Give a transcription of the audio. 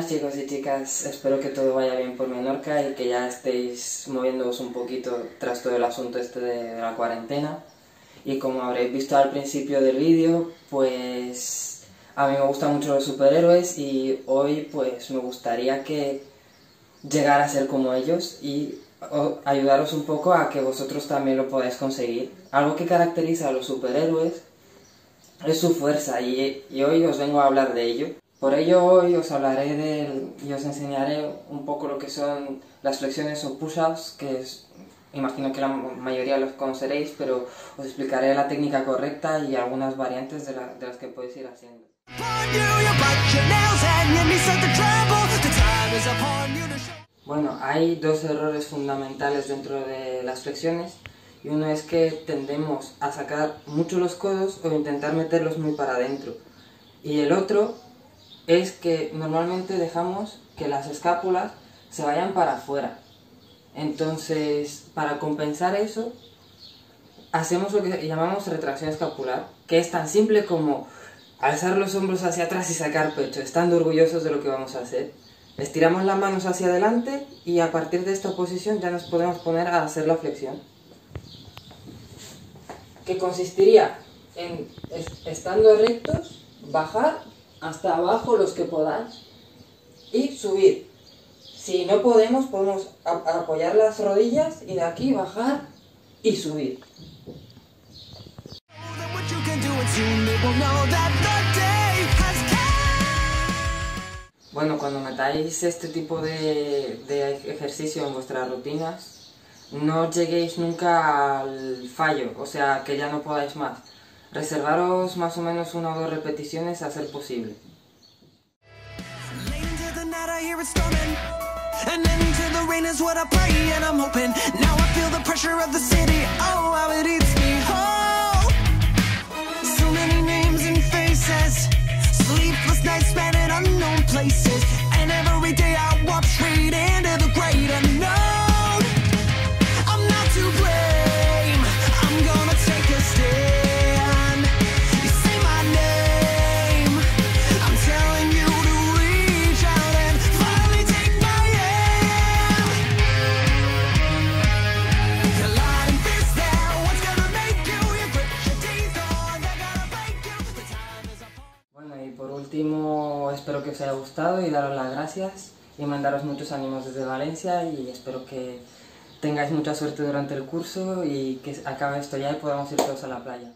buenas chicos y chicas, espero que todo vaya bien por Menorca y que ya estéis moviéndoos un poquito tras todo el asunto este de la cuarentena. Y como habréis visto al principio del vídeo, pues a mí me gustan mucho los superhéroes y hoy pues me gustaría que llegara a ser como ellos y ayudaros un poco a que vosotros también lo podáis conseguir. Algo que caracteriza a los superhéroes es su fuerza y, y hoy os vengo a hablar de ello. Por ello hoy os hablaré de, y os enseñaré un poco lo que son las flexiones o push-ups, que imagino que la mayoría los conoceréis, pero os explicaré la técnica correcta y algunas variantes de, de las que podéis ir haciendo. Bueno, hay dos errores fundamentales dentro de las flexiones y uno es que tendemos a sacar mucho los codos o intentar meterlos muy para adentro y el otro es que normalmente dejamos que las escápulas se vayan para afuera. Entonces, para compensar eso, hacemos lo que llamamos retracción escapular, que es tan simple como alzar los hombros hacia atrás y sacar pecho, estando orgullosos de lo que vamos a hacer. Estiramos las manos hacia adelante y a partir de esta posición ya nos podemos poner a hacer la flexión. Que consistiría en, estando rectos, bajar hasta abajo los que podáis y subir. Si no podemos, podemos apoyar las rodillas y de aquí bajar y subir. Bueno, cuando metáis este tipo de, de ejercicio en vuestras rutinas, no lleguéis nunca al fallo, o sea, que ya no podáis más. Reservaros más o menos una o dos repeticiones a ser posible. And espero que os haya gustado y daros las gracias y mandaros muchos ánimos desde Valencia y espero que tengáis mucha suerte durante el curso y que acabe esto ya y podamos ir todos a la playa.